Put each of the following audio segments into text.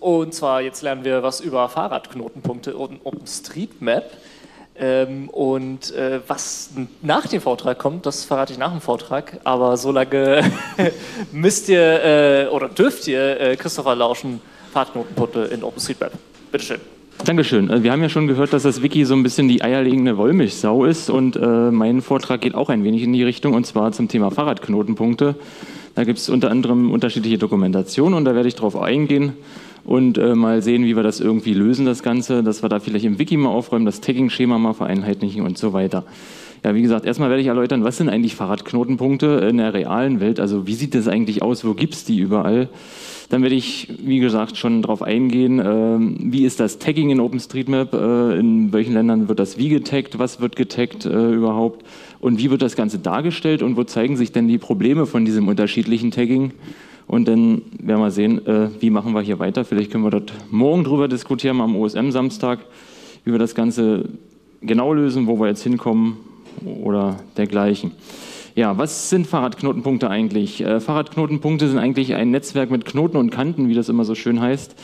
Und zwar jetzt lernen wir was über Fahrradknotenpunkte und OpenStreetMap. Ähm, und äh, was nach dem Vortrag kommt, das verrate ich nach dem Vortrag. Aber so lange müsst ihr äh, oder dürft ihr äh, Christopher lauschen, Fahrradknotenpunkte in OpenStreetMap. Bitteschön. Dankeschön. Äh, wir haben ja schon gehört, dass das Wiki so ein bisschen die eierlegende Wollmilchsau ist und äh, mein Vortrag geht auch ein wenig in die Richtung und zwar zum Thema Fahrradknotenpunkte. Da gibt es unter anderem unterschiedliche Dokumentationen und da werde ich darauf eingehen und äh, mal sehen, wie wir das irgendwie lösen, das Ganze, dass wir da vielleicht im Wiki mal aufräumen, das Tagging-Schema mal vereinheitlichen und so weiter. Ja, wie gesagt, erstmal werde ich erläutern, was sind eigentlich Fahrradknotenpunkte in der realen Welt? Also wie sieht das eigentlich aus? Wo gibt es die überall? Dann werde ich, wie gesagt, schon darauf eingehen, äh, wie ist das Tagging in OpenStreetMap? Äh, in welchen Ländern wird das wie getaggt? Was wird getaggt äh, überhaupt? Und wie wird das Ganze dargestellt? Und wo zeigen sich denn die Probleme von diesem unterschiedlichen Tagging? Und dann werden wir sehen, äh, wie machen wir hier weiter. Vielleicht können wir dort morgen drüber diskutieren, am OSM-Samstag, wie wir das Ganze genau lösen, wo wir jetzt hinkommen oder dergleichen. Ja, was sind Fahrradknotenpunkte eigentlich? Äh, Fahrradknotenpunkte sind eigentlich ein Netzwerk mit Knoten und Kanten, wie das immer so schön heißt.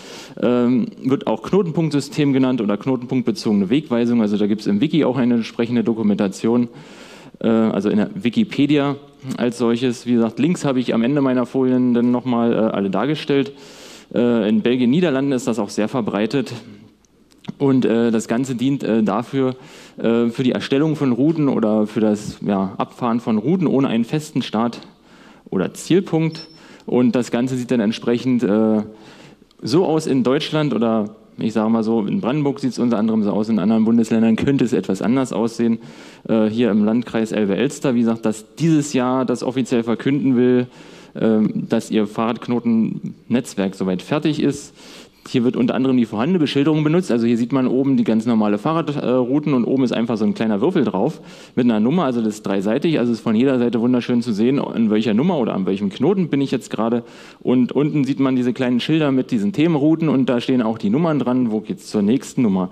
Ähm, wird auch Knotenpunktsystem genannt oder knotenpunktbezogene Wegweisung. Also da gibt es im Wiki auch eine entsprechende Dokumentation, äh, also in der Wikipedia als solches. Wie gesagt, Links habe ich am Ende meiner Folien dann nochmal äh, alle dargestellt. Äh, in Belgien, Niederlanden ist das auch sehr verbreitet. Und äh, das Ganze dient äh, dafür, äh, für die Erstellung von Routen oder für das ja, Abfahren von Routen ohne einen festen Start- oder Zielpunkt. Und das Ganze sieht dann entsprechend äh, so aus in Deutschland oder ich sage mal so, in Brandenburg sieht es unter anderem so aus, in anderen Bundesländern könnte es etwas anders aussehen. Äh, hier im Landkreis Elbe-Elster, wie gesagt, dass dieses Jahr das offiziell verkünden will, äh, dass ihr Fahrradknotennetzwerk soweit fertig ist. Hier wird unter anderem die vorhandene Beschilderung benutzt. Also hier sieht man oben die ganz normale Fahrradrouten und oben ist einfach so ein kleiner Würfel drauf mit einer Nummer. Also das ist dreiseitig. Also es ist von jeder Seite wunderschön zu sehen, an welcher Nummer oder an welchem Knoten bin ich jetzt gerade. Und unten sieht man diese kleinen Schilder mit diesen Themenrouten und da stehen auch die Nummern dran. Wo geht es zur nächsten Nummer?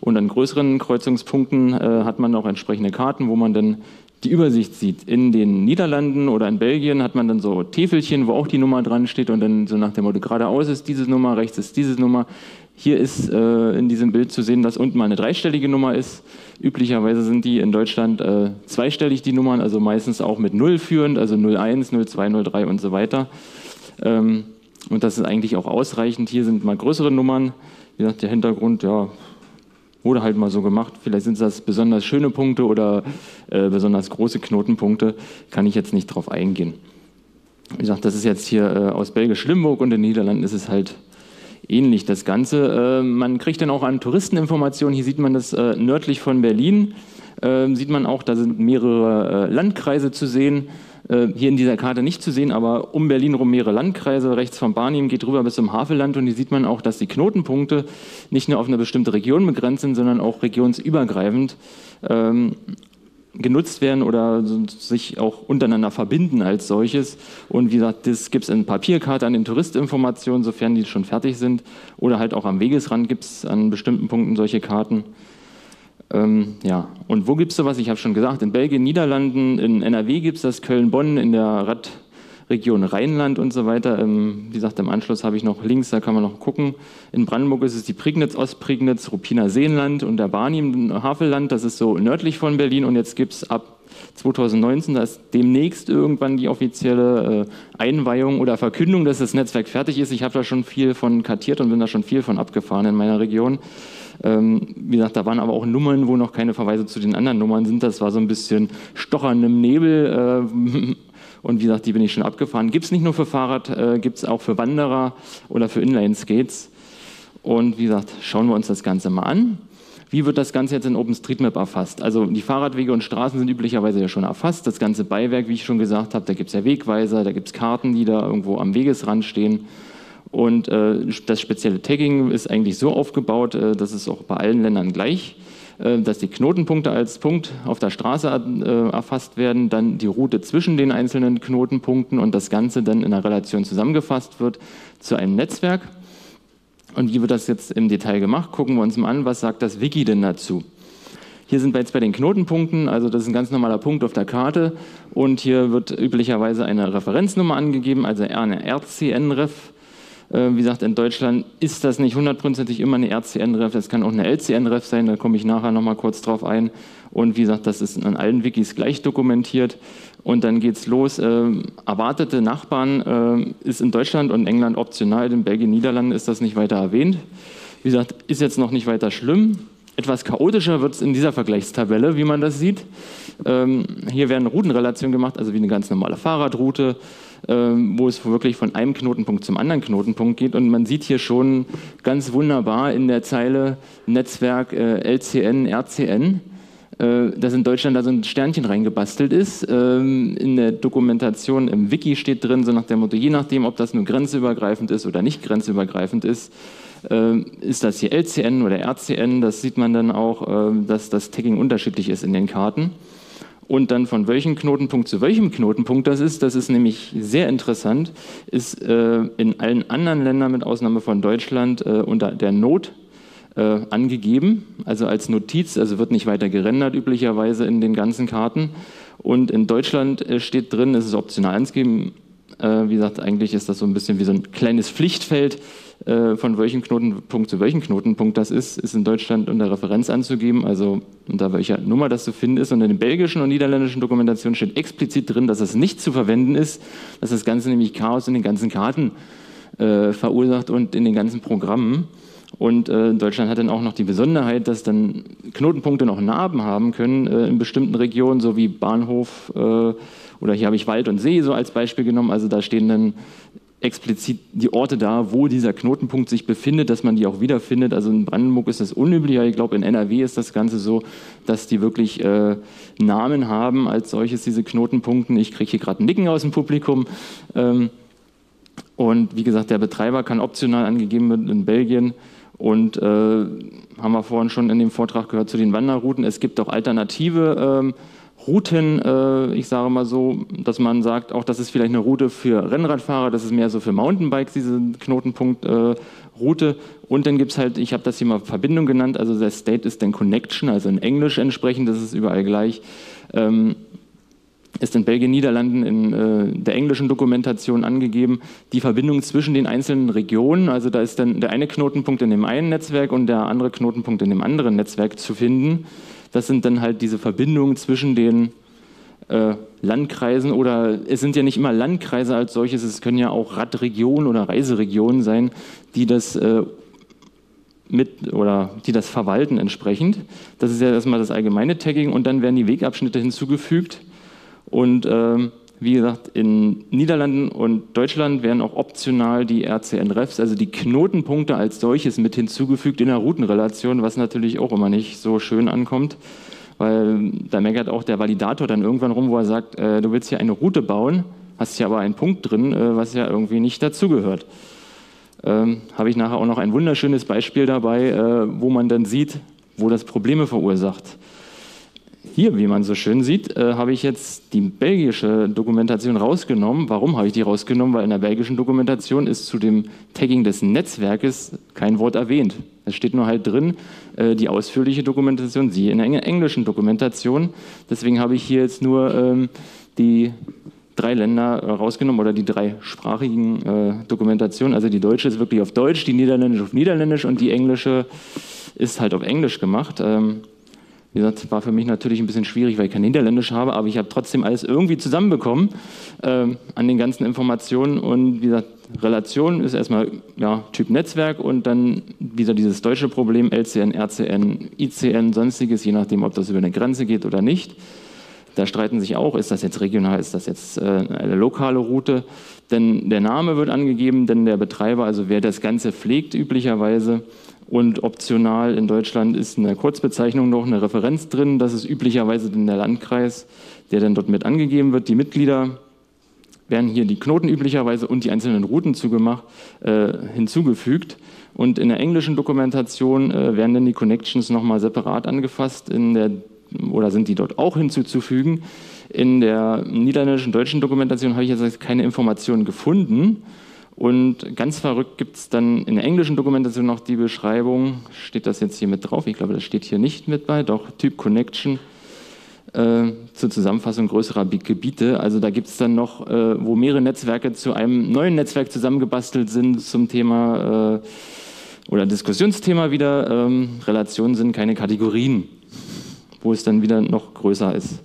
Und an größeren Kreuzungspunkten äh, hat man auch entsprechende Karten, wo man dann die Übersicht sieht. In den Niederlanden oder in Belgien hat man dann so Täfelchen, wo auch die Nummer dran steht und dann so nach dem Motto, geradeaus ist diese Nummer, rechts ist diese Nummer. Hier ist äh, in diesem Bild zu sehen, dass unten mal eine dreistellige Nummer ist. Üblicherweise sind die in Deutschland äh, zweistellig, die Nummern, also meistens auch mit 0 führend, also 01, 02, 03 und so weiter. Ähm, und das ist eigentlich auch ausreichend. Hier sind mal größere Nummern. Wie gesagt, der Hintergrund, ja, Wurde halt mal so gemacht. Vielleicht sind das besonders schöne Punkte oder äh, besonders große Knotenpunkte. Kann ich jetzt nicht drauf eingehen. Wie gesagt, das ist jetzt hier äh, aus Belgisch Limburg und in den Niederlanden ist es halt ähnlich das Ganze. Äh, man kriegt dann auch an Touristeninformationen. Hier sieht man das äh, nördlich von Berlin. Ähm, sieht man auch, da sind mehrere äh, Landkreise zu sehen. Äh, hier in dieser Karte nicht zu sehen, aber um Berlin rum mehrere Landkreise. Rechts von Barnim geht rüber bis zum Havelland und hier sieht man auch, dass die Knotenpunkte nicht nur auf eine bestimmte Region begrenzt sind, sondern auch regionsübergreifend ähm, genutzt werden oder sich auch untereinander verbinden als solches. Und wie gesagt, das gibt es in Papierkarte an den Touristinformationen, sofern die schon fertig sind. Oder halt auch am Wegesrand gibt es an bestimmten Punkten solche Karten. Ähm, ja, und wo gibt es sowas? Ich habe schon gesagt, in Belgien, Niederlanden, in NRW gibt es das, Köln-Bonn, in der Radregion Rheinland und so weiter. Ähm, wie gesagt, im Anschluss habe ich noch Links, da kann man noch gucken. In Brandenburg ist es die Prignitz, Ostprignitz, Ruppiner Seenland und der Barnim Havelland, das ist so nördlich von Berlin und jetzt gibt es ab 2019, da ist demnächst irgendwann die offizielle äh, Einweihung oder Verkündung, dass das Netzwerk fertig ist. Ich habe da schon viel von kartiert und bin da schon viel von abgefahren in meiner Region. Ähm, wie gesagt, da waren aber auch Nummern, wo noch keine Verweise zu den anderen Nummern sind. Das war so ein bisschen stochern im Nebel. Äh, und wie gesagt, die bin ich schon abgefahren. Gibt es nicht nur für Fahrrad, äh, gibt es auch für Wanderer oder für Inline-Skates. Und wie gesagt, schauen wir uns das Ganze mal an. Wie wird das Ganze jetzt in OpenStreetMap erfasst? Also die Fahrradwege und Straßen sind üblicherweise ja schon erfasst. Das ganze Beiwerk, wie ich schon gesagt habe, da gibt es ja Wegweiser, da gibt es Karten, die da irgendwo am Wegesrand stehen. Und äh, das spezielle Tagging ist eigentlich so aufgebaut, äh, dass es auch bei allen Ländern gleich äh, dass die Knotenpunkte als Punkt auf der Straße äh, erfasst werden, dann die Route zwischen den einzelnen Knotenpunkten und das Ganze dann in einer Relation zusammengefasst wird zu einem Netzwerk. Und wie wird das jetzt im Detail gemacht? Gucken wir uns mal an, was sagt das Wiki denn dazu? Hier sind wir jetzt bei den Knotenpunkten, also das ist ein ganz normaler Punkt auf der Karte und hier wird üblicherweise eine Referenznummer angegeben, also eine RCN-Ref Äh, wie gesagt, in Deutschland ist das nicht hundertprozentig immer eine RCN-Ref, das kann auch eine LCN-Ref sein, da komme ich nachher nochmal kurz drauf ein. Und wie gesagt, das ist an allen Wikis gleich dokumentiert. Und dann geht's los. Äh, erwartete Nachbarn äh, ist in Deutschland und England optional, in Belgien, Niederlanden ist das nicht weiter erwähnt. Wie gesagt, ist jetzt noch nicht weiter schlimm. Etwas chaotischer wird es in dieser Vergleichstabelle, wie man das sieht. Ähm, hier werden Routenrelationen gemacht, also wie eine ganz normale Fahrradroute, ähm, wo es wirklich von einem Knotenpunkt zum anderen Knotenpunkt geht. Und man sieht hier schon ganz wunderbar in der Zeile Netzwerk äh, LCN, RCN, äh, dass in Deutschland da so ein Sternchen reingebastelt ist. Ähm, in der Dokumentation im Wiki steht drin, so nach dem Motto, je nachdem, ob das nur grenzübergreifend ist oder nicht grenzübergreifend ist, äh, ist das hier LCN oder RCN. Das sieht man dann auch, dass das Tagging unterschiedlich ist in den Karten. Und dann von welchem Knotenpunkt zu welchem Knotenpunkt das ist, das ist nämlich sehr interessant, ist äh, in allen anderen Ländern mit Ausnahme von Deutschland äh, unter der Not äh, angegeben, also als Notiz, also wird nicht weiter gerendert üblicherweise in den ganzen Karten. Und in Deutschland äh, steht drin, es ist optional anzugeben, äh, wie gesagt, eigentlich ist das so ein bisschen wie so ein kleines Pflichtfeld, äh, von welchem Knotenpunkt zu welchem Knotenpunkt das ist, ist in Deutschland unter Referenz anzugeben, also unter welcher Nummer das zu finden ist. Und in den belgischen und niederländischen Dokumentationen steht explizit drin, dass es nicht zu verwenden ist, dass das Ganze nämlich Chaos in den ganzen Karten äh, verursacht und in den ganzen Programmen. Und äh, Deutschland hat dann auch noch die Besonderheit, dass dann Knotenpunkte noch Narben haben können äh, in bestimmten Regionen, so wie Bahnhof äh, oder hier habe ich Wald und See so als Beispiel genommen. Also da stehen dann explizit die Orte da, wo dieser Knotenpunkt sich befindet, dass man die auch wiederfindet. Also in Brandenburg ist das unüblich, ich glaube in NRW ist das Ganze so, dass die wirklich äh, Namen haben als solches, diese Knotenpunkten. Ich kriege hier gerade ein Nicken aus dem Publikum. Ähm, und wie gesagt, der Betreiber kann optional angegeben werden in Belgien. Und äh, haben wir vorhin schon in dem Vortrag gehört zu den Wanderrouten. Es gibt auch alternative ähm, Routen, äh, ich sage mal so, dass man sagt, auch das ist vielleicht eine Route für Rennradfahrer, das ist mehr so für Mountainbikes, diese Knotenpunkt-Route. Äh, und dann gibt es halt, ich habe das hier mal Verbindung genannt, also der State ist dann Connection, also in Englisch entsprechend, das ist überall gleich. Ähm, ist in Belgien, Niederlanden in äh, der englischen Dokumentation angegeben, die Verbindung zwischen den einzelnen Regionen. Also da ist dann der eine Knotenpunkt in dem einen Netzwerk und der andere Knotenpunkt in dem anderen Netzwerk zu finden. Das sind dann halt diese Verbindungen zwischen den äh, Landkreisen oder es sind ja nicht immer Landkreise als solches, es können ja auch Radregionen oder Reiseregionen sein, die das äh, mit oder die das verwalten entsprechend. Das ist ja erstmal das allgemeine Tagging und dann werden die Wegabschnitte hinzugefügt und ähm, wie gesagt, in Niederlanden und Deutschland werden auch optional die RCN-Refs, also die Knotenpunkte als solches mit hinzugefügt in der Routenrelation, was natürlich auch immer nicht so schön ankommt, weil da meckert auch der Validator dann irgendwann rum, wo er sagt, äh, du willst hier eine Route bauen, hast hier aber einen Punkt drin, äh, was ja irgendwie nicht dazugehört. Ähm, Habe ich nachher auch noch ein wunderschönes Beispiel dabei, äh, wo man dann sieht, wo das Probleme verursacht. Hier, wie man so schön sieht, äh, habe ich jetzt die belgische Dokumentation rausgenommen. Warum habe ich die rausgenommen? Weil in der belgischen Dokumentation ist zu dem Tagging des Netzwerkes kein Wort erwähnt. Es steht nur halt drin, äh, die ausführliche Dokumentation, siehe in der englischen Dokumentation. Deswegen habe ich hier jetzt nur ähm, die drei Länder rausgenommen oder die drei sprachigen äh, Dokumentationen. Also die deutsche ist wirklich auf Deutsch, die niederländische auf Niederländisch und die englische ist halt auf Englisch gemacht. Ähm, wie gesagt, war für mich natürlich ein bisschen schwierig, weil ich kein Niederländisch habe, aber ich habe trotzdem alles irgendwie zusammenbekommen äh, an den ganzen Informationen. Und wie gesagt, Relation ist erstmal ja, Typ Netzwerk und dann wieder dieses deutsche Problem LCN, RCN, ICN, sonstiges, je nachdem, ob das über eine Grenze geht oder nicht. Da streiten sich auch, ist das jetzt regional, ist das jetzt äh, eine lokale Route? Denn der Name wird angegeben, denn der Betreiber, also wer das Ganze pflegt üblicherweise, und optional in Deutschland ist in der Kurzbezeichnung noch eine Referenz drin. Das ist üblicherweise dann der Landkreis, der dann dort mit angegeben wird. Die Mitglieder werden hier die Knoten üblicherweise und die einzelnen Routen zugemacht, äh, hinzugefügt. Und in der englischen Dokumentation äh, werden dann die Connections nochmal separat angefasst in der, oder sind die dort auch hinzuzufügen. In der niederländischen, deutschen Dokumentation habe ich jetzt keine Informationen gefunden. Und ganz verrückt gibt es dann in der englischen Dokumentation noch die Beschreibung, steht das jetzt hier mit drauf? Ich glaube, das steht hier nicht mit bei, doch Typ Connection. äh, zur Zusammenfassung größerer Gebiete. Also da gibt es dann noch, äh, wo mehrere Netzwerke zu einem neuen Netzwerk zusammengebastelt sind zum Thema äh, oder Diskussionsthema wieder. Ähm, Relationen sind keine Kategorien, wo es dann wieder noch größer ist.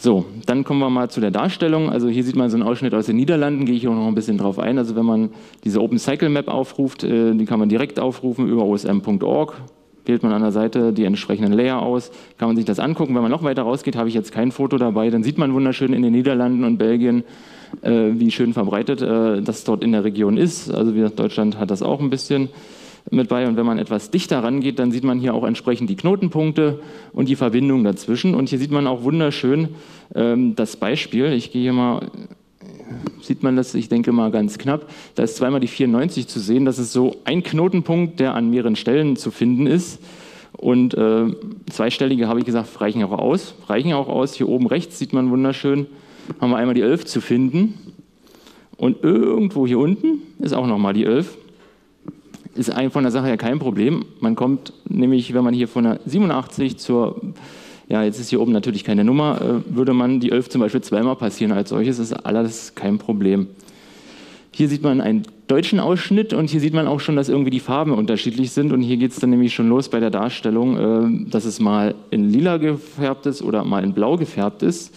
So, dann kommen wir mal zu der Darstellung. Also hier sieht man so einen Ausschnitt aus den Niederlanden, gehe ich auch noch ein bisschen drauf ein. Also wenn man diese Open Cycle Map aufruft, äh, die kann man direkt aufrufen über osm.org wählt man an der Seite die entsprechenden Layer aus, kann man sich das angucken. Wenn man noch weiter rausgeht, habe ich jetzt kein Foto dabei, dann sieht man wunderschön in den Niederlanden und Belgien, äh, wie schön verbreitet äh, das dort in der Region ist. Also wie gesagt, Deutschland hat das auch ein bisschen mit bei. Und wenn man etwas dichter rangeht, dann sieht man hier auch entsprechend die Knotenpunkte und die Verbindung dazwischen. Und hier sieht man auch wunderschön ähm, das Beispiel. Ich gehe hier mal sieht man das, ich denke mal ganz knapp. Da ist zweimal die 94 zu sehen. Das ist so ein Knotenpunkt, der an mehreren Stellen zu finden ist. Und äh, zweistellige, habe ich gesagt, reichen auch aus. Reichen auch aus. Hier oben rechts sieht man wunderschön, haben wir einmal die 11 zu finden. Und irgendwo hier unten ist auch nochmal die 11. Ist von der Sache her kein Problem. Man kommt nämlich, wenn man hier von der 87 zur ja, jetzt ist hier oben natürlich keine Nummer, äh, würde man die 11 zum Beispiel zweimal passieren als solches, ist alles kein Problem. Hier sieht man einen deutschen Ausschnitt und hier sieht man auch schon, dass irgendwie die Farben unterschiedlich sind und hier geht es dann nämlich schon los bei der Darstellung, äh, dass es mal in lila gefärbt ist oder mal in blau gefärbt ist.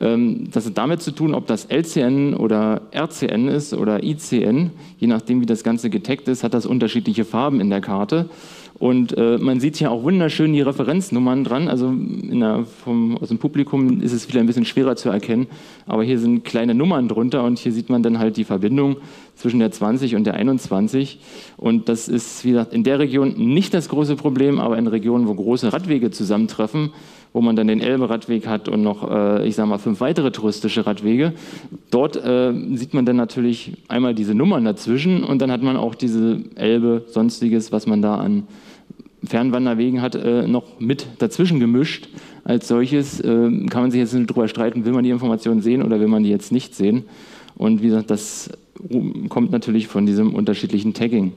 Ähm, das hat damit zu tun, ob das LCN oder RCN ist oder ICN. Je nachdem, wie das Ganze getaggt ist, hat das unterschiedliche Farben in der Karte. Und äh, man sieht hier auch wunderschön die Referenznummern dran. Also der, vom, aus dem Publikum ist es wieder ein bisschen schwerer zu erkennen. Aber hier sind kleine Nummern drunter und hier sieht man dann halt die Verbindung zwischen der 20 und der 21. Und das ist, wie gesagt, in der Region nicht das große Problem, aber in Regionen, wo große Radwege zusammentreffen, wo man dann den Elbe-Radweg hat und noch, äh, ich sage mal, fünf weitere touristische Radwege. Dort äh, sieht man dann natürlich einmal diese Nummern dazwischen und dann hat man auch diese Elbe, sonstiges, was man da an Fernwanderwegen hat, äh, noch mit dazwischen gemischt. Als solches äh, kann man sich jetzt darüber streiten, will man die Informationen sehen oder will man die jetzt nicht sehen. Und wie gesagt, das kommt natürlich von diesem unterschiedlichen Tagging.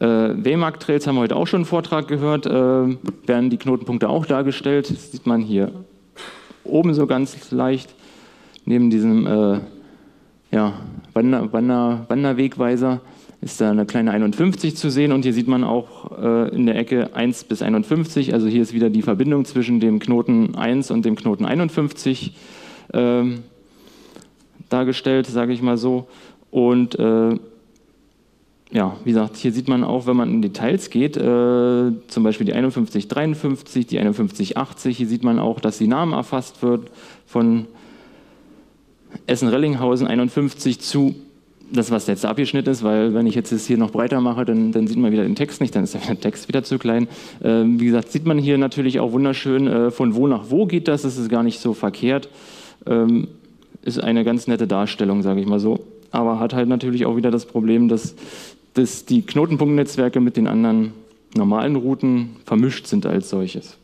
Äh, Waymark-Trails haben wir heute auch schon einen Vortrag gehört, äh, werden die Knotenpunkte auch dargestellt. Das sieht man hier oben so ganz leicht, neben diesem äh, ja, Wander, Wander, Wanderwegweiser ist da eine kleine 51 zu sehen und hier sieht man auch äh, in der Ecke 1 bis 51, also hier ist wieder die Verbindung zwischen dem Knoten 1 und dem Knoten 51 äh, dargestellt, sage ich mal so. Und äh, ja, wie gesagt, hier sieht man auch, wenn man in Details geht, äh, zum Beispiel die 5153, die 5180, hier sieht man auch, dass die Namen erfasst wird von Essen-Rellinghausen 51 zu das, was jetzt abgeschnitten ist, weil wenn ich jetzt das hier noch breiter mache, dann, dann sieht man wieder den Text nicht, dann ist der Text wieder zu klein. Äh, wie gesagt, sieht man hier natürlich auch wunderschön, äh, von wo nach wo geht das, das ist gar nicht so verkehrt. Ähm, ist eine ganz nette Darstellung, sage ich mal so. Aber hat halt natürlich auch wieder das Problem, dass, dass die Knotenpunktnetzwerke mit den anderen normalen Routen vermischt sind als solches.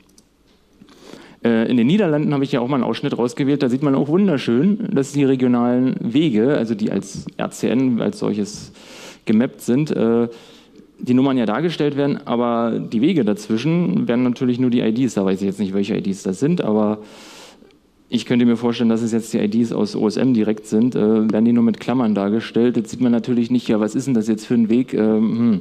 Äh, in den Niederlanden habe ich ja auch mal einen Ausschnitt rausgewählt, da sieht man auch wunderschön, dass die regionalen Wege, also die als RCN als solches gemappt sind, äh, die Nummern ja dargestellt werden, aber die Wege dazwischen werden natürlich nur die IDs. Da weiß ich jetzt nicht, welche IDs das sind, aber ich könnte mir vorstellen, dass es jetzt die IDs aus OSM direkt sind. Äh, werden die nur mit Klammern dargestellt? Jetzt sieht man natürlich nicht, ja, was ist denn das jetzt für ein Weg? Ähm, hm.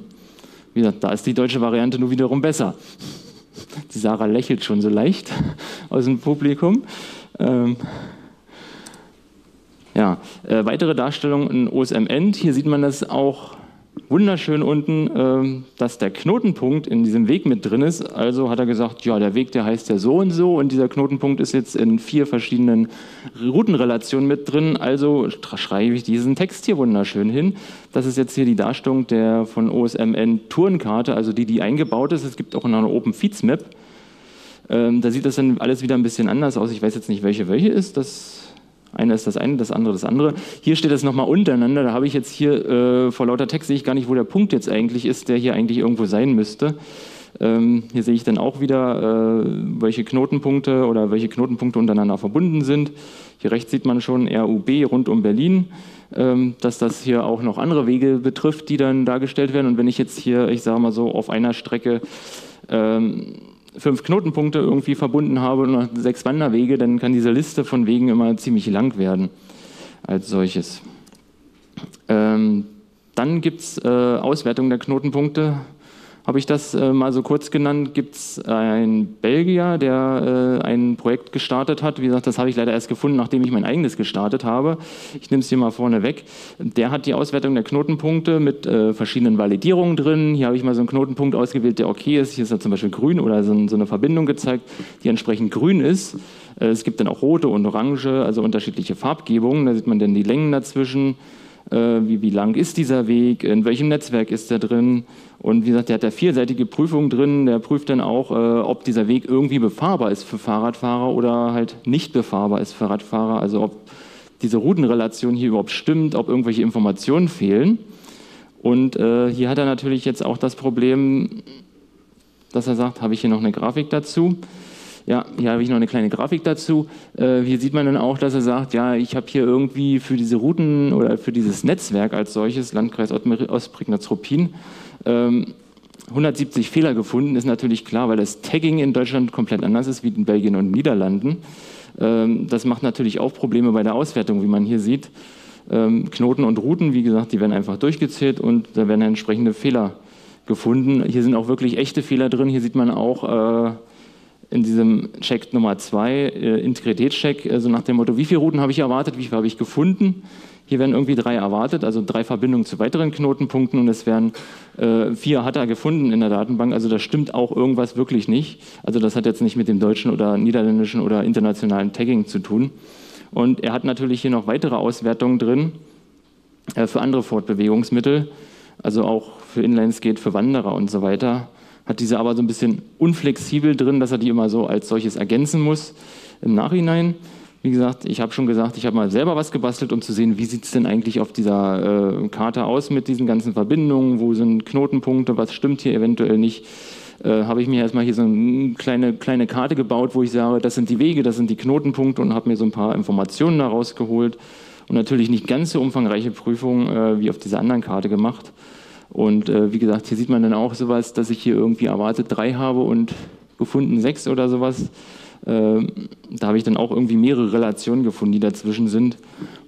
Wie gesagt, da ist die deutsche Variante nur wiederum besser. Die Sarah lächelt schon so leicht aus dem Publikum. Ähm, ja, äh, weitere Darstellungen in OSM End. Hier sieht man das auch wunderschön unten, ähm, dass der Knotenpunkt in diesem Weg mit drin ist. Also hat er gesagt, ja, der Weg, der heißt ja so und so und dieser Knotenpunkt ist jetzt in vier verschiedenen Routenrelationen mit drin. Also schreibe ich diesen Text hier wunderschön hin. Das ist jetzt hier die Darstellung der von OSMN Tourenkarte, also die, die eingebaut ist. Es gibt auch eine Open Feeds Map. Ähm, da sieht das dann alles wieder ein bisschen anders aus. Ich weiß jetzt nicht, welche welche ist. Das eine ist das eine, das andere das andere. Hier steht es nochmal untereinander. Da habe ich jetzt hier äh, vor lauter Text sehe ich gar nicht, wo der Punkt jetzt eigentlich ist, der hier eigentlich irgendwo sein müsste. Ähm, hier sehe ich dann auch wieder, äh, welche Knotenpunkte oder welche Knotenpunkte untereinander verbunden sind. Hier rechts sieht man schon RUB rund um Berlin, ähm, dass das hier auch noch andere Wege betrifft, die dann dargestellt werden. Und wenn ich jetzt hier, ich sage mal so, auf einer Strecke ähm, fünf Knotenpunkte irgendwie verbunden habe und sechs Wanderwege, dann kann diese Liste von Wegen immer ziemlich lang werden als solches. Ähm, dann gibt es äh, Auswertung der Knotenpunkte habe ich das äh, mal so kurz genannt, gibt es einen Belgier, der äh, ein Projekt gestartet hat. Wie gesagt, das habe ich leider erst gefunden, nachdem ich mein eigenes gestartet habe. Ich nehme es hier mal vorne weg. Der hat die Auswertung der Knotenpunkte mit äh, verschiedenen Validierungen drin. Hier habe ich mal so einen Knotenpunkt ausgewählt, der okay ist. Hier ist er zum Beispiel grün oder so, so eine Verbindung gezeigt, die entsprechend grün ist. Äh, es gibt dann auch rote und orange, also unterschiedliche Farbgebungen. Da sieht man dann die Längen dazwischen. Äh, wie, wie lang ist dieser Weg, in welchem Netzwerk ist der drin. Und wie gesagt, der hat da vielseitige Prüfungen drin. Der prüft dann auch, äh, ob dieser Weg irgendwie befahrbar ist für Fahrradfahrer oder halt nicht befahrbar ist für Radfahrer. Also ob diese Routenrelation hier überhaupt stimmt, ob irgendwelche Informationen fehlen. Und äh, hier hat er natürlich jetzt auch das Problem, dass er sagt, habe ich hier noch eine Grafik dazu? Ja, hier habe ich noch eine kleine Grafik dazu. Äh, hier sieht man dann auch, dass er sagt, ja, ich habe hier irgendwie für diese Routen oder für dieses Netzwerk als solches, Landkreis Ostprignitz-Ruppin, ähm, 170 Fehler gefunden, ist natürlich klar, weil das Tagging in Deutschland komplett anders ist wie in Belgien und Niederlanden. Ähm, das macht natürlich auch Probleme bei der Auswertung, wie man hier sieht. Ähm, Knoten und Routen, wie gesagt, die werden einfach durchgezählt und da werden entsprechende Fehler gefunden. Hier sind auch wirklich echte Fehler drin. Hier sieht man auch äh, in diesem Check Nummer zwei, äh, Integritätscheck, also nach dem Motto, wie viele Routen habe ich erwartet, wie viele habe ich gefunden. Hier werden irgendwie drei erwartet, also drei Verbindungen zu weiteren Knotenpunkten und es werden äh, vier hat er gefunden in der Datenbank. Also da stimmt auch irgendwas wirklich nicht. Also das hat jetzt nicht mit dem deutschen oder niederländischen oder internationalen Tagging zu tun. Und er hat natürlich hier noch weitere Auswertungen drin äh, für andere Fortbewegungsmittel, also auch für Inlineskate, für Wanderer und so weiter hat diese aber so ein bisschen unflexibel drin, dass er die immer so als solches ergänzen muss im Nachhinein. Wie gesagt, ich habe schon gesagt, ich habe mal selber was gebastelt, um zu sehen, wie sieht es denn eigentlich auf dieser äh, Karte aus mit diesen ganzen Verbindungen, wo sind Knotenpunkte, was stimmt hier eventuell nicht. Äh, habe ich mir erstmal hier so eine kleine, kleine Karte gebaut, wo ich sage, das sind die Wege, das sind die Knotenpunkte und habe mir so ein paar Informationen daraus geholt. Und natürlich nicht ganz so umfangreiche Prüfungen äh, wie auf dieser anderen Karte gemacht. Und äh, wie gesagt, hier sieht man dann auch sowas, dass ich hier irgendwie erwartet drei habe und gefunden sechs oder sowas. Äh, da habe ich dann auch irgendwie mehrere Relationen gefunden, die dazwischen sind,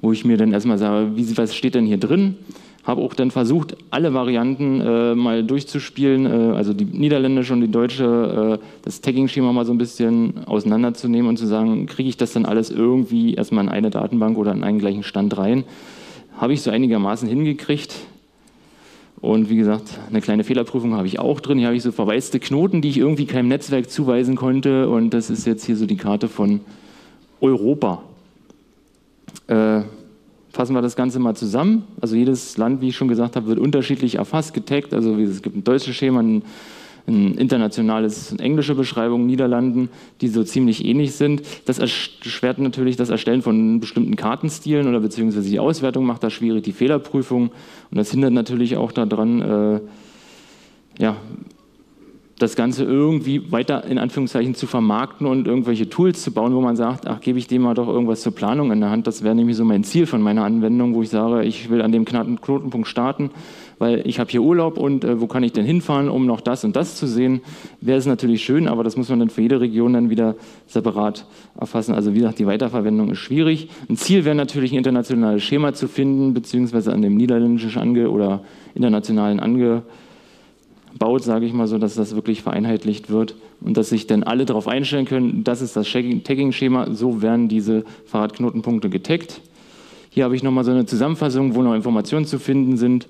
wo ich mir dann erstmal sage, wie, was steht denn hier drin? Habe auch dann versucht, alle Varianten äh, mal durchzuspielen, äh, also die niederländische und die deutsche, äh, das Tagging-Schema mal so ein bisschen auseinanderzunehmen und zu sagen, kriege ich das dann alles irgendwie erstmal in eine Datenbank oder in einen gleichen Stand rein? Habe ich so einigermaßen hingekriegt. Und wie gesagt, eine kleine Fehlerprüfung habe ich auch drin. Hier habe ich so verwaiste Knoten, die ich irgendwie keinem Netzwerk zuweisen konnte. Und das ist jetzt hier so die Karte von Europa. Äh, fassen wir das Ganze mal zusammen. Also jedes Land, wie ich schon gesagt habe, wird unterschiedlich erfasst, getaggt. Also es gibt ein deutsches Schema, ein ein internationales, englische Beschreibung, Niederlanden, die so ziemlich ähnlich sind. Das erschwert natürlich das Erstellen von bestimmten Kartenstilen oder beziehungsweise die Auswertung macht das schwierig, die Fehlerprüfung. Und das hindert natürlich auch daran, äh, ja, das Ganze irgendwie weiter in Anführungszeichen zu vermarkten und irgendwelche Tools zu bauen, wo man sagt, ach, gebe ich dem mal doch irgendwas zur Planung in der Hand. Das wäre nämlich so mein Ziel von meiner Anwendung, wo ich sage, ich will an dem Knotenpunkt starten weil ich habe hier Urlaub und äh, wo kann ich denn hinfahren, um noch das und das zu sehen, wäre es natürlich schön, aber das muss man dann für jede Region dann wieder separat erfassen. Also wie gesagt, die Weiterverwendung ist schwierig. Ein Ziel wäre natürlich ein internationales Schema zu finden, beziehungsweise an dem niederländischen ange oder internationalen angebaut, sage ich mal so, dass das wirklich vereinheitlicht wird und dass sich dann alle darauf einstellen können, das ist das Tagging-Schema, so werden diese Fahrradknotenpunkte getaggt. Hier habe ich nochmal so eine Zusammenfassung, wo noch Informationen zu finden sind.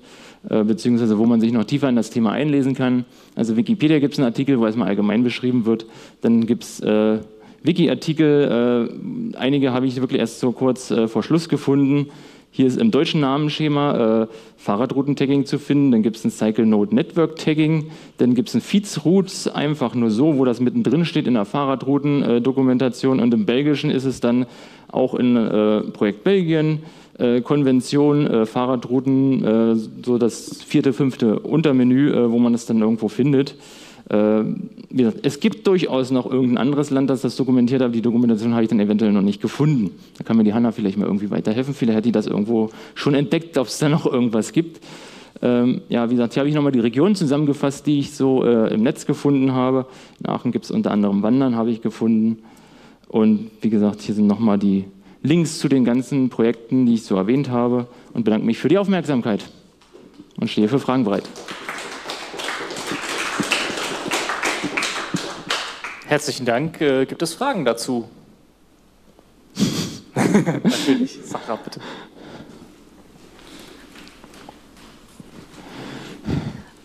Äh, beziehungsweise wo man sich noch tiefer in das Thema einlesen kann. Also Wikipedia gibt es einen Artikel, wo erstmal allgemein beschrieben wird. Dann gibt es äh, Wiki-Artikel, äh, einige habe ich wirklich erst so kurz äh, vor Schluss gefunden. Hier ist im deutschen Namensschema äh, Fahrradrouten-Tagging zu finden, dann gibt es ein Cycle Node Network Tagging, dann gibt es ein Feeds Routes, einfach nur so, wo das mittendrin steht in der Fahrradrouten-Dokumentation und im Belgischen ist es dann auch in äh, Projekt Belgien, äh, Konvention, äh, Fahrradrouten, äh, so das vierte, fünfte Untermenü, äh, wo man es dann irgendwo findet. Äh, wie gesagt, es gibt durchaus noch irgendein anderes Land, das das dokumentiert, aber die Dokumentation habe ich dann eventuell noch nicht gefunden. Da kann mir die Hanna vielleicht mal irgendwie weiterhelfen. Vielleicht hat die das irgendwo schon entdeckt, ob es da noch irgendwas gibt. Ähm, ja, wie gesagt, hier habe ich nochmal die Regionen zusammengefasst, die ich so äh, im Netz gefunden habe. In Aachen gibt es unter anderem Wandern, habe ich gefunden. Und wie gesagt, hier sind nochmal die Links zu den ganzen Projekten, die ich so erwähnt habe. Und bedanke mich für die Aufmerksamkeit und stehe für Fragen bereit. Herzlichen Dank. Äh, gibt es Fragen dazu? Natürlich. Sarah, bitte.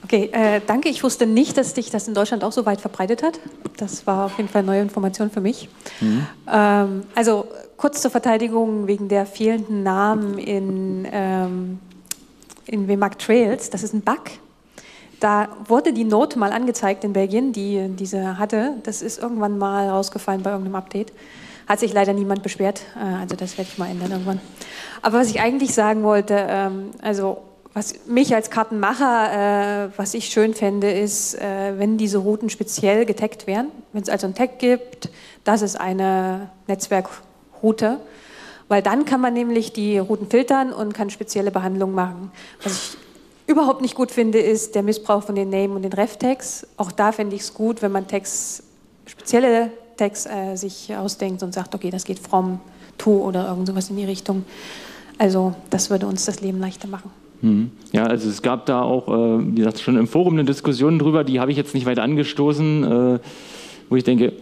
Okay, äh, danke. Ich wusste nicht, dass sich das in Deutschland auch so weit verbreitet hat. Das war auf jeden Fall neue Information für mich. Mhm. Ähm, also kurz zur Verteidigung wegen der fehlenden Namen in, ähm, in WMAG Trails. Das ist ein Bug. Da wurde die Note mal angezeigt in Belgien, die diese hatte. Das ist irgendwann mal rausgefallen bei irgendeinem Update. Hat sich leider niemand beschwert. Äh, also das werde ich mal ändern irgendwann. Aber was ich eigentlich sagen wollte, ähm, also was mich als Kartenmacher, äh, was ich schön fände, ist, äh, wenn diese Routen speziell getaggt wären. Wenn es also ein Tag gibt, das ist eine Netzwerkroute. Weil dann kann man nämlich die Routen filtern und kann spezielle Behandlungen machen. Was ich überhaupt nicht gut finde, ist der Missbrauch von den Name- und den Ref-Tags. Auch da fände ich es gut, wenn man Tags, spezielle Tags äh, sich ausdenkt und sagt, okay, das geht from, to oder irgend sowas in die Richtung. Also das würde uns das Leben leichter machen. Mhm. Ja, also es gab da auch, äh, wie gesagt, schon im Forum eine Diskussion drüber, die habe ich jetzt nicht weiter angestoßen, äh, wo ich denke,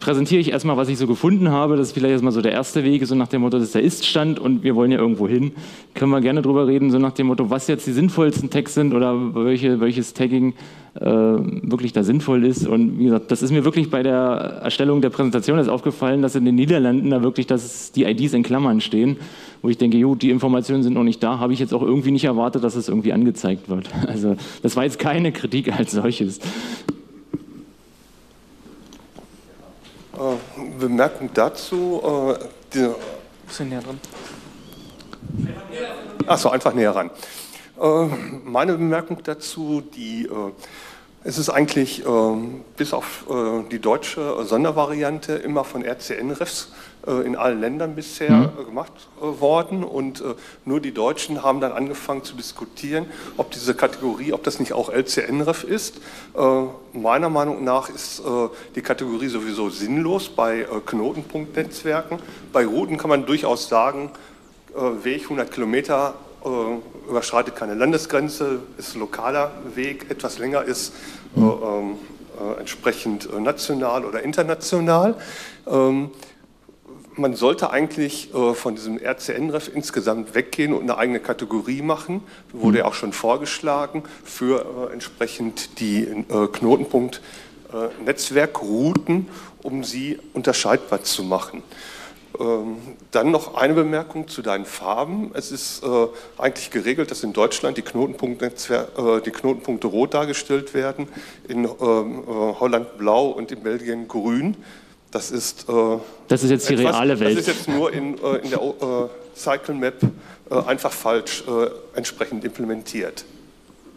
präsentiere ich erstmal, was ich so gefunden habe. Das ist vielleicht erstmal so der erste Weg, so nach dem Motto, das ist der Ist-Stand und wir wollen ja irgendwo hin. Können wir gerne drüber reden, so nach dem Motto, was jetzt die sinnvollsten Tags sind oder welche, welches Tagging äh, wirklich da sinnvoll ist. Und wie gesagt, das ist mir wirklich bei der Erstellung der Präsentation jetzt aufgefallen, dass in den Niederlanden da wirklich dass die IDs in Klammern stehen, wo ich denke, jo, die Informationen sind noch nicht da, habe ich jetzt auch irgendwie nicht erwartet, dass es irgendwie angezeigt wird. Also das war jetzt keine Kritik als solches. Äh, Bemerkung dazu. Äh, bisschen näher dran. Achso, einfach näher ran. Äh, meine Bemerkung dazu, die, äh, es ist eigentlich äh, bis auf äh, die deutsche Sondervariante immer von RCN-Refs äh, in allen Ländern bisher mhm. Äh, gemacht worden und nur die Deutschen haben dann angefangen zu diskutieren, ob diese Kategorie, ob das nicht auch LCN-Ref ist. Meiner Meinung nach ist die Kategorie sowieso sinnlos bei Knotenpunktnetzwerken. Bei Routen kann man durchaus sagen, Weg 100 Kilometer überschreitet keine Landesgrenze, ist lokaler Weg, etwas länger ist mhm. äh, entsprechend national oder international. Ähm, man sollte eigentlich äh, von diesem RCN-Ref insgesamt weggehen und eine eigene Kategorie machen, wurde ja mhm. auch schon vorgeschlagen, für äh, entsprechend die äh, Knotenpunkt-Netzwerkrouten, um sie unterscheidbar zu machen. Ähm, dann noch eine Bemerkung zu deinen Farben. Es ist äh, eigentlich geregelt, dass in Deutschland die, äh, die Knotenpunkte rot dargestellt werden, in ähm, äh, Holland blau und in Belgien grün. Das ist, das ist jetzt die etwas, reale Welt. Das ist jetzt nur in, in der Cycle Map einfach falsch entsprechend implementiert.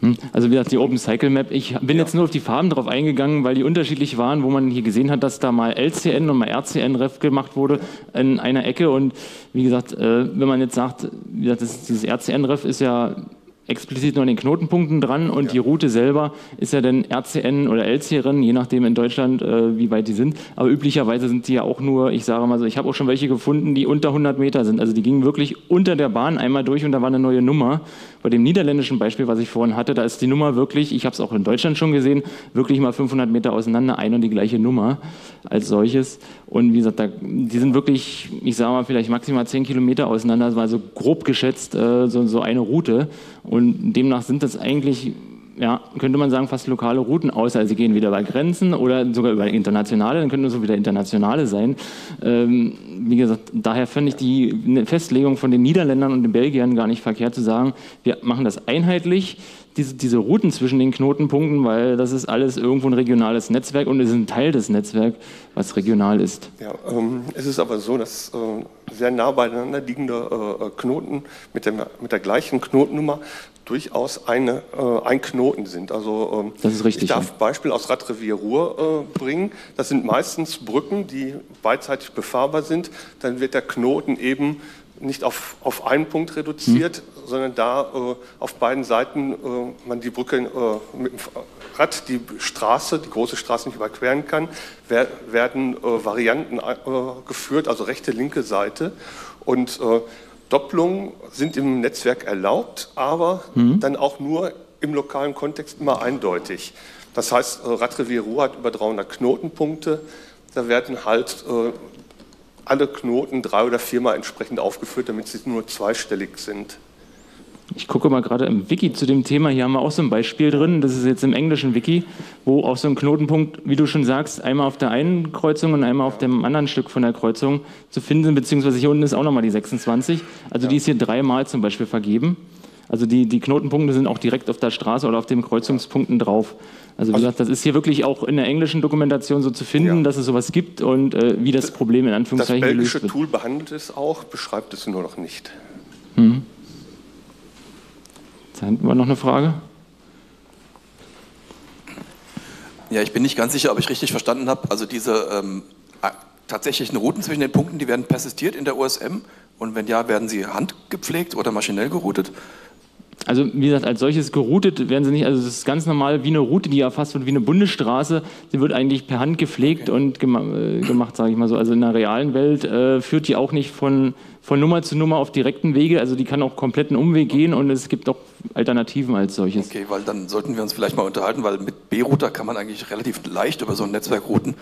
Hm, also wie gesagt, die Open Cycle Map, ich bin ja. jetzt nur auf die Farben drauf eingegangen, weil die unterschiedlich waren, wo man hier gesehen hat, dass da mal LCN und mal RCN-Ref gemacht wurde in einer Ecke. Und wie gesagt, äh, wenn man jetzt sagt, wie gesagt, dieses RCN-Ref ist ja explizit nur an den Knotenpunkten dran und ja. die Route selber ist ja dann RCN oder LCRN, je nachdem in Deutschland, äh, wie weit die sind. Aber üblicherweise sind sie ja auch nur, ich sage mal so, ich habe auch schon welche gefunden, die unter 100 Meter sind. Also die gingen wirklich unter der Bahn einmal durch und da war eine neue Nummer. Bei dem niederländischen Beispiel, was ich vorhin hatte, da ist die Nummer wirklich, ich habe es auch in Deutschland schon gesehen, wirklich mal 500 Meter auseinander, ein und die gleiche Nummer als solches. Und wie gesagt, da, die sind wirklich, ich sage mal, vielleicht maximal 10 Kilometer auseinander, das war so grob geschätzt äh, so, so eine Route. Und demnach sind das eigentlich ja, könnte man sagen, fast lokale Routen, außer sie gehen wieder über Grenzen oder sogar über internationale, dann könnten es so wieder internationale sein. Ähm, wie gesagt, daher fände ich die Festlegung von den Niederländern und den Belgiern gar nicht verkehrt zu sagen, wir machen das einheitlich, diese, diese Routen zwischen den Knotenpunkten, weil das ist alles irgendwo ein regionales Netzwerk und es ist ein Teil des Netzwerks, was regional ist. Ja, ähm, es ist aber so, dass äh, sehr nah beieinander liegende äh, Knoten mit, dem, mit der gleichen Knotennummer durchaus eine, äh, ein Knoten sind. Also ähm, das ist richtig, ich darf ja. Beispiel aus Radrevier Ruhr äh, bringen. Das sind meistens Brücken, die beidseitig befahrbar sind. Dann wird der Knoten eben nicht auf, auf einen Punkt reduziert, hm. sondern da äh, auf beiden Seiten äh, man die Brücke äh, mit dem Rad, die Straße, die große Straße nicht überqueren kann, wer, werden äh, Varianten geführt, also rechte, linke Seite. Und Doppelungen sind im Netzwerk erlaubt, aber hm. dann auch nur im lokalen Kontext immer eindeutig. Das heißt, Radrevier Ruhr hat über 300 Knotenpunkte. Da werden halt alle Knoten drei oder viermal entsprechend aufgeführt, damit sie nur zweistellig sind. Ich gucke mal gerade im Wiki zu dem Thema. Hier haben wir auch so ein Beispiel drin. Das ist jetzt im englischen Wiki, wo auch so ein Knotenpunkt, wie du schon sagst, einmal auf der einen Kreuzung und einmal auf dem anderen Stück von der Kreuzung zu finden sind. Beziehungsweise hier unten ist auch nochmal die 26. Also ja. die ist hier dreimal zum Beispiel vergeben. Also die, die Knotenpunkte sind auch direkt auf der Straße oder auf den Kreuzungspunkten drauf. Also wie also, gesagt, das ist hier wirklich auch in der englischen Dokumentation so zu finden, ja. dass es sowas gibt und äh, wie das Problem in Anführungszeichen gelöst wird. Das belgische Tool behandelt es auch, beschreibt es nur noch nicht. Hm. Jetzt haben wir noch eine Frage. Ja, ich bin nicht ganz sicher, ob ich richtig verstanden habe. Also diese ähm, tatsächlichen Routen zwischen den Punkten, die werden persistiert in der OSM und wenn ja, werden sie handgepflegt oder maschinell geroutet? Also wie gesagt, als solches geroutet werden sie nicht. Also es ist ganz normal wie eine Route, die erfasst wird, wie eine Bundesstraße. Sie wird eigentlich per Hand gepflegt okay. und gema äh, gemacht, sage ich mal so. Also in der realen Welt äh, führt die auch nicht von, von Nummer zu Nummer auf direkten Wege. Also die kann auch komplett einen Umweg gehen und es gibt auch Alternativen als solches. Okay, weil dann sollten wir uns vielleicht mal unterhalten, weil mit B-Router kann man eigentlich relativ leicht über so ein Netzwerk routen.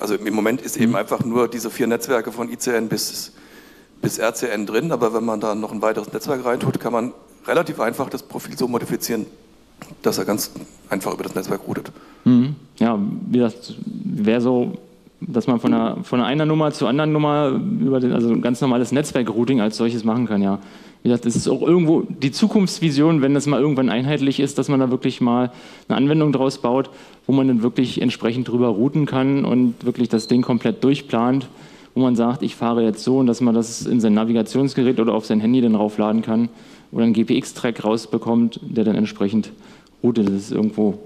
Also im Moment ist eben mhm. einfach nur diese vier Netzwerke von ICN bis, bis RCN drin, aber wenn man da noch ein weiteres Netzwerk reintut, kann man relativ einfach das Profil so modifizieren, dass er ganz einfach über das Netzwerk routet. Mhm. Ja, wie das wäre so, dass man von einer, von einer Nummer zur anderen Nummer über den, also ein ganz normales Netzwerk-Routing als solches machen kann, ja. Wie gesagt, das ist auch irgendwo die Zukunftsvision, wenn das mal irgendwann einheitlich ist, dass man da wirklich mal eine Anwendung draus baut, wo man dann wirklich entsprechend drüber routen kann und wirklich das Ding komplett durchplant, wo man sagt, ich fahre jetzt so und dass man das in sein Navigationsgerät oder auf sein Handy dann raufladen kann oder einen GPX-Track rausbekommt, der dann entsprechend routet. Das ist irgendwo.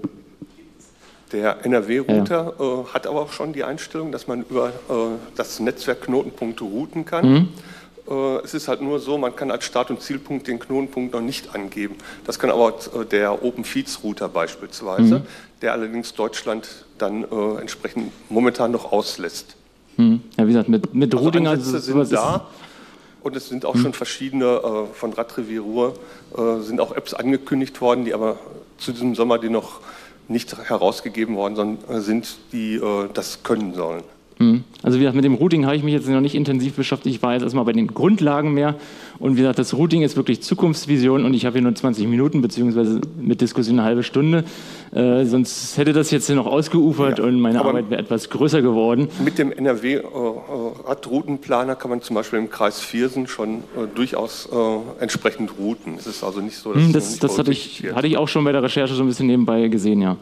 Der NRW-Router ja. äh, hat aber auch schon die Einstellung, dass man über äh, das Netzwerk Knotenpunkte routen kann. Mhm. Äh, es ist halt nur so, man kann als Start- und Zielpunkt den Knotenpunkt noch nicht angeben. Das kann aber äh, der Open Feeds Router beispielsweise, mhm. der allerdings Deutschland dann äh, entsprechend momentan noch auslässt. Mhm. Ja, wie gesagt, mit, mit also Routing also sind da. Und es sind auch hm. schon verschiedene äh, von Radrevier Ruhr äh, sind auch Apps angekündigt worden, die aber zu diesem Sommer die noch nicht herausgegeben worden sind, die äh, das können sollen. Hm. Also wie gesagt, mit dem Routing habe ich mich jetzt noch nicht intensiv beschäftigt. Ich war jetzt erstmal bei den Grundlagen mehr. Und wie gesagt, das Routing ist wirklich Zukunftsvision und ich habe hier nur 20 Minuten, beziehungsweise mit Diskussion eine halbe Stunde. Äh, sonst hätte das jetzt hier noch ausgeufert ja, und meine Arbeit wäre etwas größer geworden. Mit dem NRW-Radroutenplaner äh, kann man zum Beispiel im Kreis Viersen schon äh, durchaus äh, entsprechend routen. Es ist also nicht so, dass hm, das, das hatte, ich, hatte ich auch schon bei der Recherche so ein bisschen nebenbei gesehen, ja.